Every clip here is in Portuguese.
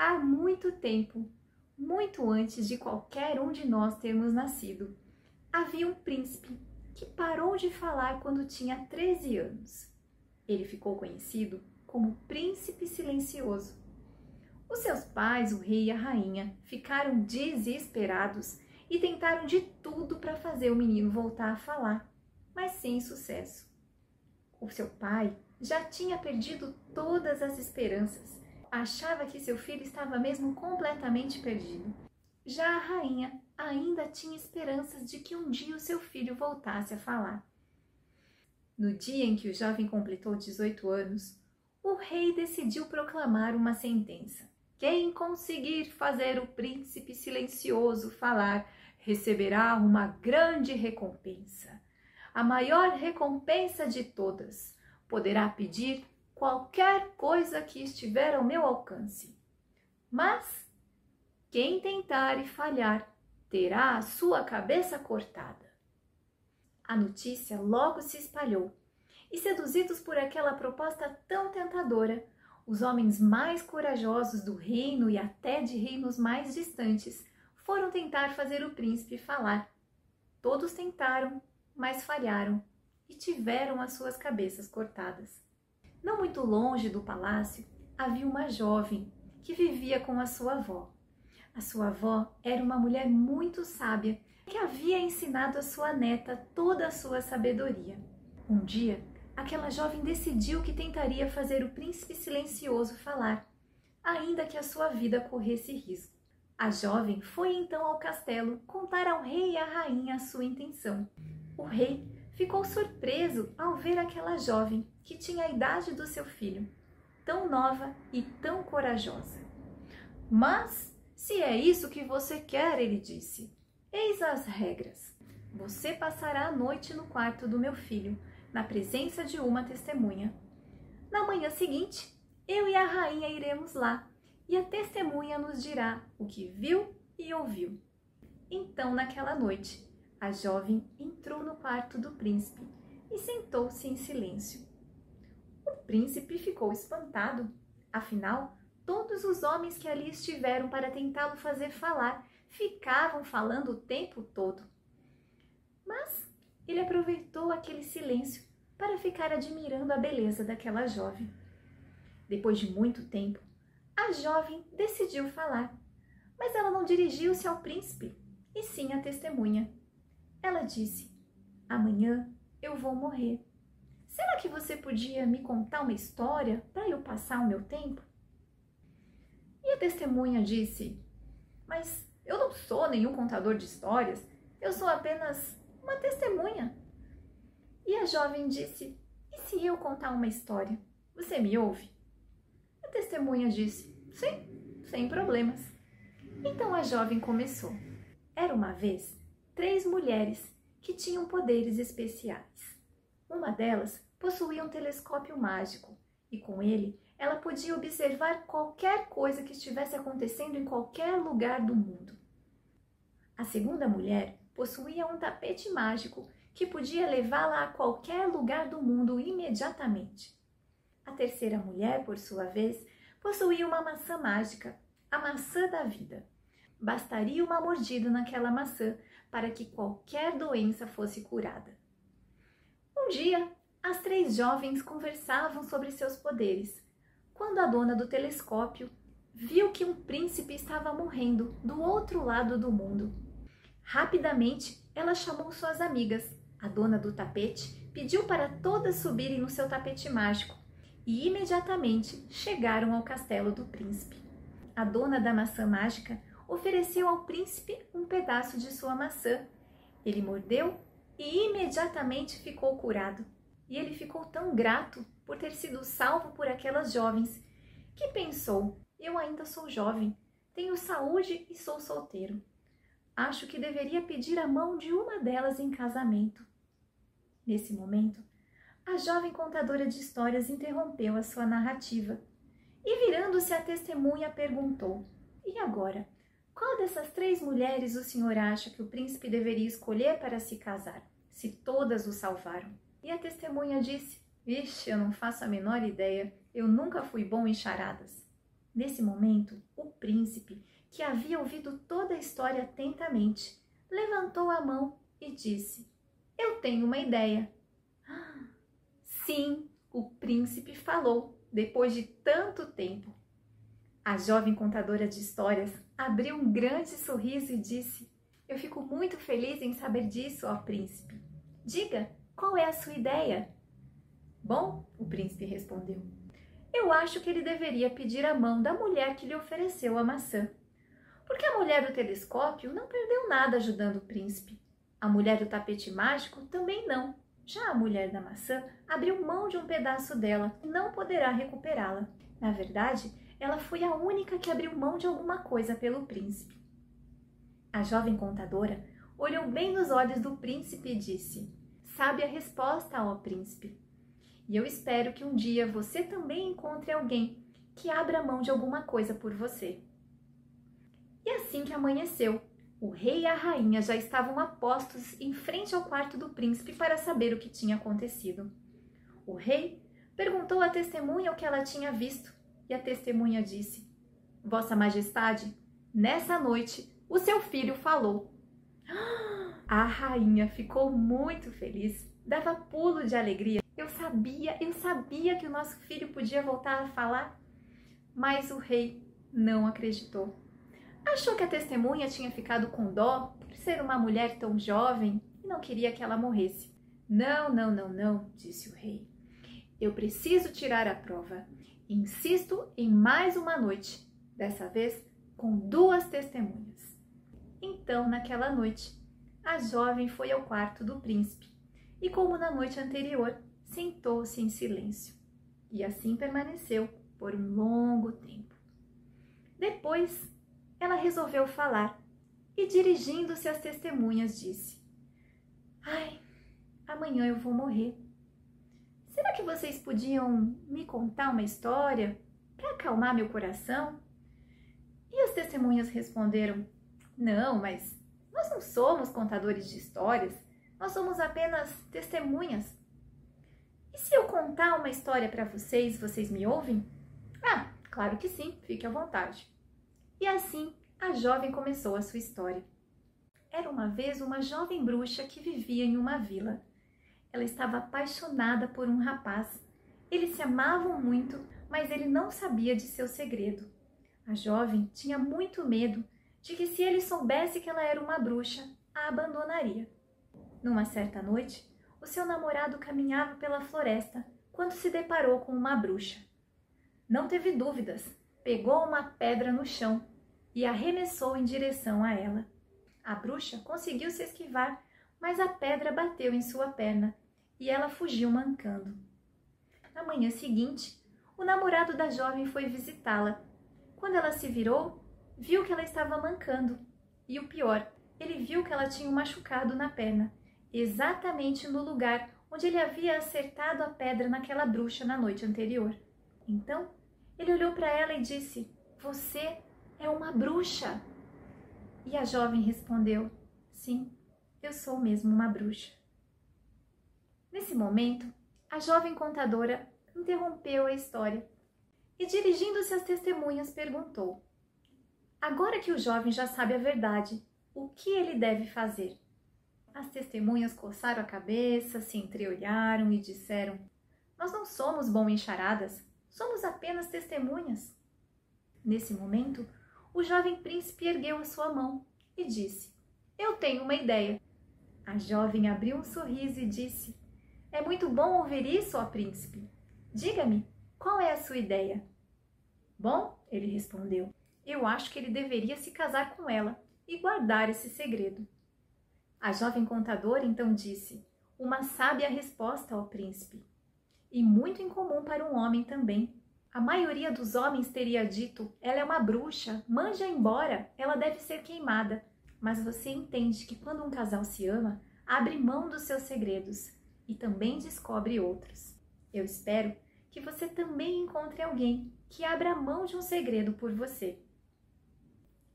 há muito tempo, muito antes de qualquer um de nós termos nascido, havia um príncipe que parou de falar quando tinha 13 anos. Ele ficou conhecido como Príncipe Silencioso. Os seus pais, o rei e a rainha, ficaram desesperados e tentaram de tudo para fazer o menino voltar a falar, mas sem sucesso. O seu pai já tinha perdido todas as esperanças. Achava que seu filho estava mesmo completamente perdido. Já a rainha ainda tinha esperanças de que um dia o seu filho voltasse a falar. No dia em que o jovem completou 18 anos, o rei decidiu proclamar uma sentença. Quem conseguir fazer o príncipe silencioso falar receberá uma grande recompensa. A maior recompensa de todas. Poderá pedir qualquer coisa que estiver ao meu alcance. Mas quem tentar e falhar terá a sua cabeça cortada. A notícia logo se espalhou, e seduzidos por aquela proposta tão tentadora, os homens mais corajosos do reino e até de reinos mais distantes foram tentar fazer o príncipe falar. Todos tentaram, mas falharam e tiveram as suas cabeças cortadas. Não muito longe do palácio havia uma jovem que vivia com a sua avó. A sua avó era uma mulher muito sábia que havia ensinado a sua neta toda a sua sabedoria. Um dia, aquela jovem decidiu que tentaria fazer o príncipe silencioso falar, ainda que a sua vida corresse risco. A jovem foi então ao castelo contar ao rei e à rainha a sua intenção. O rei ficou surpreso ao ver aquela jovem que tinha a idade do seu filho, tão nova e tão corajosa. Mas se é isso que você quer, ele disse, eis as regras. Você passará a noite no quarto do meu filho, na presença de uma testemunha. Na manhã seguinte, eu e a rainha iremos lá, e a testemunha nos dirá o que viu e ouviu. Então, naquela noite, a jovem entrou no quarto do príncipe e sentou-se em silêncio. O príncipe ficou espantado, afinal, Todos os homens que ali estiveram para tentá-lo fazer falar ficavam falando o tempo todo. Mas ele aproveitou aquele silêncio para ficar admirando a beleza daquela jovem. Depois de muito tempo, a jovem decidiu falar, mas ela não dirigiu-se ao príncipe, e sim à testemunha. Ela disse: Amanhã eu vou morrer. Será que você podia me contar uma história para eu passar o meu tempo? E a testemunha disse: Mas eu não sou nenhum contador de histórias, eu sou apenas uma testemunha. E a jovem disse: E se eu contar uma história? Você me ouve? A testemunha disse: Sim, sem problemas. Então a jovem começou. Era uma vez três mulheres que tinham poderes especiais. Uma delas possuía um telescópio mágico e com ele ela podia observar qualquer coisa que estivesse acontecendo em qualquer lugar do mundo. A segunda mulher possuía um tapete mágico que podia levá-la a qualquer lugar do mundo imediatamente. A terceira mulher, por sua vez, possuía uma maçã mágica, a maçã da vida. Bastaria uma mordida naquela maçã para que qualquer doença fosse curada. Um dia, as três jovens conversavam sobre seus poderes quando a dona do telescópio viu que um príncipe estava morrendo do outro lado do mundo. Rapidamente, ela chamou suas amigas. A dona do tapete pediu para todas subirem no seu tapete mágico e imediatamente chegaram ao castelo do príncipe. A dona da maçã mágica ofereceu ao príncipe um pedaço de sua maçã. Ele mordeu e imediatamente ficou curado. E ele ficou tão grato por ter sido salvo por aquelas jovens, que pensou: eu ainda sou jovem, tenho saúde e sou solteiro. Acho que deveria pedir a mão de uma delas em casamento. Nesse momento, a jovem contadora de histórias interrompeu a sua narrativa e, virando-se à testemunha, perguntou: E agora? Qual dessas três mulheres o senhor acha que o príncipe deveria escolher para se casar, se todas o salvaram? E a testemunha disse: Vixe, eu não faço a menor ideia. Eu nunca fui bom em charadas. Nesse momento, o príncipe, que havia ouvido toda a história atentamente, levantou a mão e disse: Eu tenho uma ideia. Sim, o príncipe falou depois de tanto tempo. A jovem contadora de histórias abriu um grande sorriso e disse: Eu fico muito feliz em saber disso, ó príncipe. Diga, qual é a sua ideia? Bom, o príncipe respondeu. Eu acho que ele deveria pedir a mão da mulher que lhe ofereceu a maçã. Porque a mulher do telescópio não perdeu nada ajudando o príncipe. A mulher do tapete mágico também não. Já a mulher da maçã abriu mão de um pedaço dela e não poderá recuperá-la. Na verdade, ela foi a única que abriu mão de alguma coisa pelo príncipe. A jovem contadora olhou bem nos olhos do príncipe e disse: Sabe a resposta, ó príncipe. E eu espero que um dia você também encontre alguém que abra mão de alguma coisa por você. E assim que amanheceu, o rei e a rainha já estavam apostos em frente ao quarto do príncipe para saber o que tinha acontecido. O rei perguntou à testemunha o que ela tinha visto e a testemunha disse: Vossa Majestade, nessa noite o seu filho falou. A rainha ficou muito feliz, dava pulo de alegria. Eu sabia, eu sabia que o nosso filho podia voltar a falar, mas o rei não acreditou. Achou que a testemunha tinha ficado com dó por ser uma mulher tão jovem e não queria que ela morresse. Não, não, não, não, disse o rei. Eu preciso tirar a prova. Insisto em mais uma noite, dessa vez com duas testemunhas. Então, naquela noite, a jovem foi ao quarto do príncipe e, como na noite anterior, sentou-se em silêncio. E assim permaneceu por um longo tempo. Depois, ela resolveu falar e, dirigindo-se às testemunhas, disse: Ai, amanhã eu vou morrer. Será que vocês podiam me contar uma história para acalmar meu coração? E as testemunhas responderam: Não, mas nós não somos contadores de histórias, nós somos apenas testemunhas. E se eu contar uma história para vocês, vocês me ouvem? Ah, claro que sim, fique à vontade. E assim a jovem começou a sua história. Era uma vez uma jovem bruxa que vivia em uma vila. Ela estava apaixonada por um rapaz. Eles se amavam muito, mas ele não sabia de seu segredo. A jovem tinha muito medo de que, se ele soubesse que ela era uma bruxa, a abandonaria. Numa certa noite, o seu namorado caminhava pela floresta quando se deparou com uma bruxa. Não teve dúvidas, pegou uma pedra no chão e arremessou em direção a ela. A bruxa conseguiu se esquivar, mas a pedra bateu em sua perna e ela fugiu mancando. Na manhã seguinte, o namorado da jovem foi visitá-la. Quando ela se virou, viu que ela estava mancando. E o pior, ele viu que ela tinha um machucado na perna, exatamente no lugar onde ele havia acertado a pedra naquela bruxa na noite anterior. Então, ele olhou para ela e disse: Você é uma bruxa. E a jovem respondeu: Sim, eu sou mesmo uma bruxa. Nesse momento, a jovem contadora interrompeu a história e, dirigindo-se às testemunhas, perguntou: Agora que o jovem já sabe a verdade, o que ele deve fazer? As testemunhas coçaram a cabeça, se entreolharam e disseram: Nós não somos bom em charadas, somos apenas testemunhas. Nesse momento, o jovem príncipe ergueu a sua mão e disse: Eu tenho uma ideia. A jovem abriu um sorriso e disse: é muito bom ouvir isso, ó príncipe. Diga-me, qual é a sua ideia? Bom, ele respondeu, eu acho que ele deveria se casar com ela e guardar esse segredo. A jovem contadora então disse: Uma sábia resposta, ó príncipe, e muito incomum para um homem também. A maioria dos homens teria dito: Ela é uma bruxa, manja embora, ela deve ser queimada. Mas você entende que quando um casal se ama, abre mão dos seus segredos e também descobre outros. Eu espero que você também encontre alguém que abra mão de um segredo por você.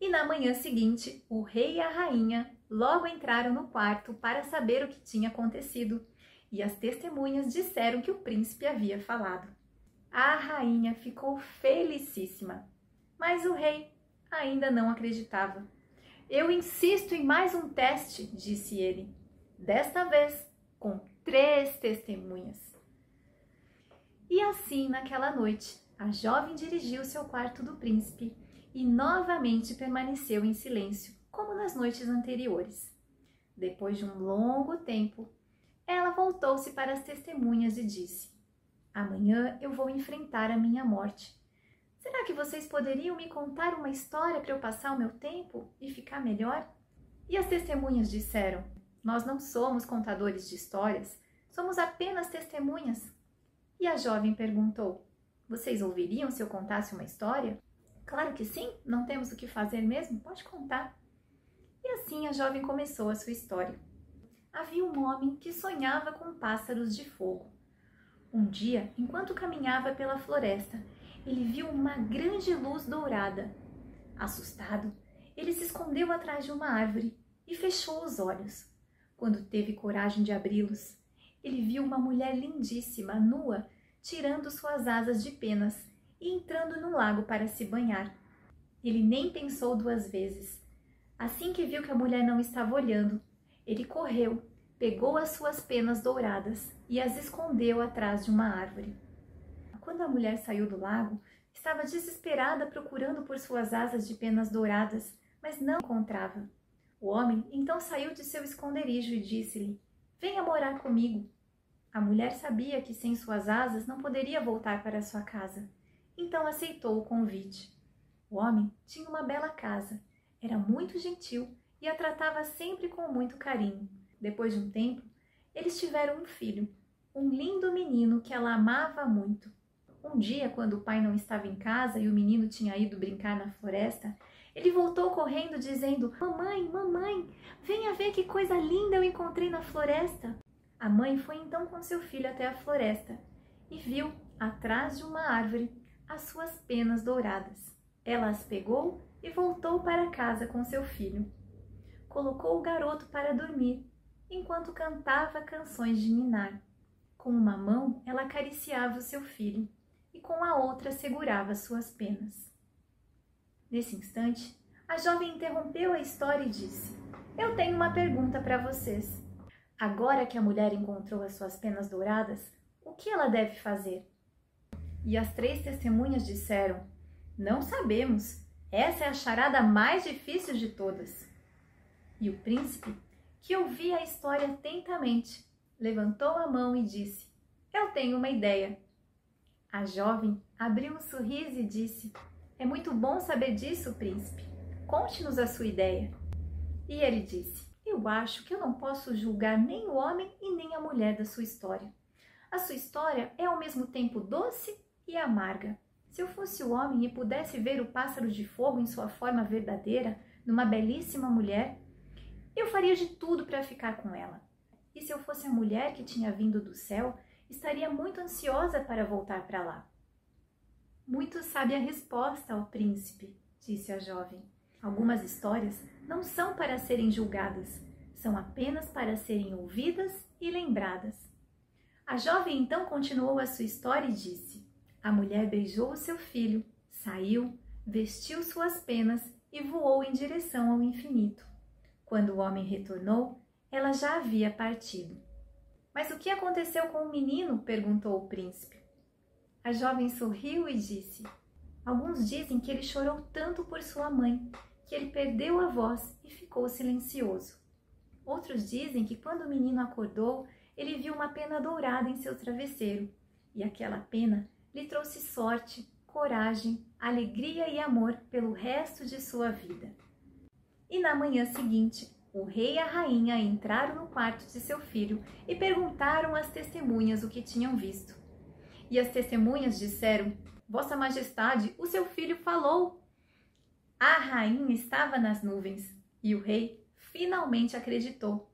E na manhã seguinte, o rei e a rainha logo entraram no quarto para saber o que tinha acontecido, e as testemunhas disseram que o príncipe havia falado. A rainha ficou felicíssima. Mas o rei ainda não acreditava. Eu insisto em mais um teste, disse ele. Desta vez com três testemunhas. E assim, naquela noite, a jovem dirigiu-se ao quarto do príncipe e novamente permaneceu em silêncio, como nas noites anteriores. Depois de um longo tempo, ela voltou-se para as testemunhas e disse: Amanhã eu vou enfrentar a minha morte. Será que vocês poderiam me contar uma história para eu passar o meu tempo e ficar melhor? E as testemunhas disseram: Nós não somos contadores de histórias, somos apenas testemunhas. E a jovem perguntou: Vocês ouviriam se eu contasse uma história? Claro que sim, não temos o que fazer mesmo, pode contar. E assim a jovem começou a sua história. Havia um homem que sonhava com pássaros de fogo. Um dia, enquanto caminhava pela floresta, ele viu uma grande luz dourada. Assustado, ele se escondeu atrás de uma árvore e fechou os olhos. Quando teve coragem de abri-los, ele viu uma mulher lindíssima, nua, tirando suas asas de penas e entrando no lago para se banhar. Ele nem pensou duas vezes. Assim que viu que a mulher não estava olhando, ele correu, pegou as suas penas douradas e as escondeu atrás de uma árvore. Quando a mulher saiu do lago, estava desesperada procurando por suas asas de penas douradas, mas não encontrava. O homem então saiu de seu esconderijo e disse-lhe: Venha morar comigo. A mulher sabia que sem suas asas não poderia voltar para sua casa, então aceitou o convite. O homem tinha uma bela casa, era muito gentil e a tratava sempre com muito carinho. Depois de um tempo, eles tiveram um filho, um lindo menino que ela amava muito. Um dia, quando o pai não estava em casa e o menino tinha ido brincar na floresta, ele voltou correndo dizendo: Mamãe, mamãe, venha ver que coisa linda eu encontrei na floresta. A mãe foi então com seu filho até a floresta e viu, atrás de uma árvore, as suas penas douradas. Ela as pegou e voltou para casa com seu filho. Colocou o garoto para dormir, enquanto cantava canções de ninar. Com uma mão, ela acariciava o seu filho e com a outra segurava suas penas. Nesse instante, a jovem interrompeu a história e disse: Eu tenho uma pergunta para vocês. Agora que a mulher encontrou as suas penas douradas, o que ela deve fazer? E as três testemunhas disseram: Não sabemos. Essa é a charada mais difícil de todas. E o príncipe, que ouvia a história atentamente, levantou a mão e disse: Eu tenho uma ideia. A jovem abriu um sorriso e disse: É muito bom saber disso, príncipe. Conte-nos a sua ideia. E ele disse: Eu acho que eu não posso julgar nem o homem e nem a mulher da sua história. A sua história é ao mesmo tempo doce e amarga. Se eu fosse o homem e pudesse ver o pássaro de fogo em sua forma verdadeira, numa belíssima mulher, eu faria de tudo para ficar com ela. E se eu fosse a mulher que tinha vindo do céu, estaria muito ansiosa para voltar para lá. Muito sabe a resposta, ó príncipe, disse a jovem. Algumas histórias não são para serem julgadas, são apenas para serem ouvidas e lembradas. A jovem então continuou a sua história e disse: A mulher beijou o seu filho, saiu, vestiu suas penas e voou em direção ao infinito. Quando o homem retornou, ela já havia partido. Mas o que aconteceu com o menino? perguntou o príncipe. A jovem sorriu e disse: Alguns dizem que ele chorou tanto por sua mãe que ele perdeu a voz e ficou silencioso. Outros dizem que quando o menino acordou, ele viu uma pena dourada em seu travesseiro, e aquela pena lhe trouxe sorte, coragem, alegria e amor pelo resto de sua vida. E na manhã seguinte, o rei e a rainha entraram no quarto de seu filho e perguntaram às testemunhas o que tinham visto. E as testemunhas disseram: Vossa Majestade, o seu filho falou. A rainha estava nas nuvens e o rei finalmente acreditou.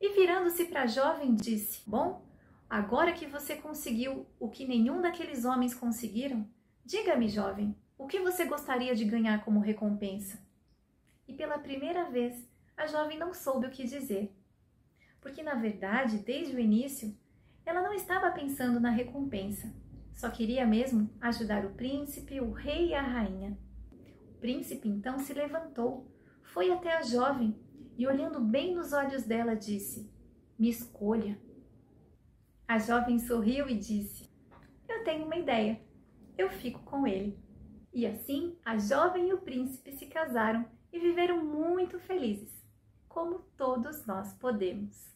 E virando-se para a jovem, disse: Bom, agora que você conseguiu o que nenhum daqueles homens conseguiram, diga-me, jovem, o que você gostaria de ganhar como recompensa? E pela primeira vez, a jovem não soube o que dizer. Porque, na verdade, desde o início, ela não estava pensando na recompensa. Só queria mesmo ajudar o príncipe, o rei e a rainha. O príncipe então se levantou, foi até a jovem e, olhando bem nos olhos dela, disse: Me escolha. A jovem sorriu e disse: Eu tenho uma ideia. Eu fico com ele. E assim a jovem e o príncipe se casaram e viveram muito felizes, como todos nós podemos.